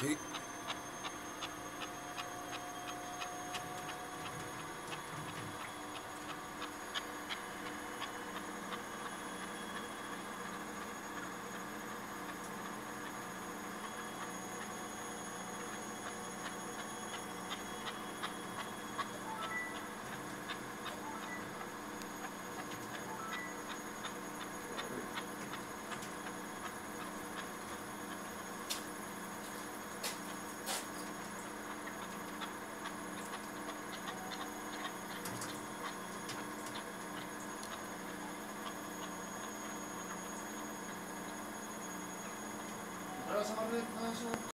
Peki. Gracias, Margaret.